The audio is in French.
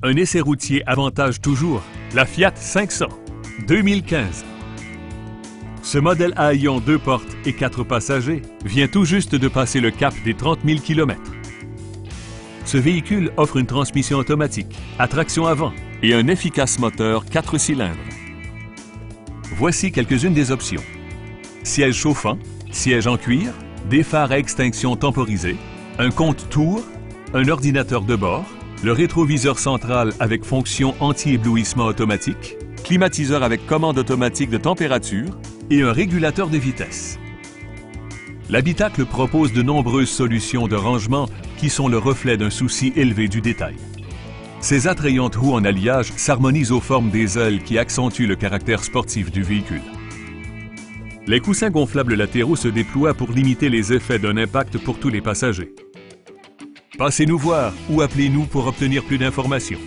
Un essai routier avantage toujours la Fiat 500 2015. Ce modèle à haillons deux portes et quatre passagers vient tout juste de passer le cap des 30 000 km. Ce véhicule offre une transmission automatique, attraction avant et un efficace moteur 4 cylindres. Voici quelques-unes des options. Siège chauffant, siège en cuir, des phares à extinction temporisés, un compte-tour, un ordinateur de bord, le rétroviseur central avec fonction anti-éblouissement automatique, climatiseur avec commande automatique de température et un régulateur de vitesse. L'habitacle propose de nombreuses solutions de rangement qui sont le reflet d'un souci élevé du détail. Ces attrayantes roues en alliage s'harmonisent aux formes des ailes qui accentuent le caractère sportif du véhicule. Les coussins gonflables latéraux se déploient pour limiter les effets d'un impact pour tous les passagers. Passez nous voir ou appelez-nous pour obtenir plus d'informations.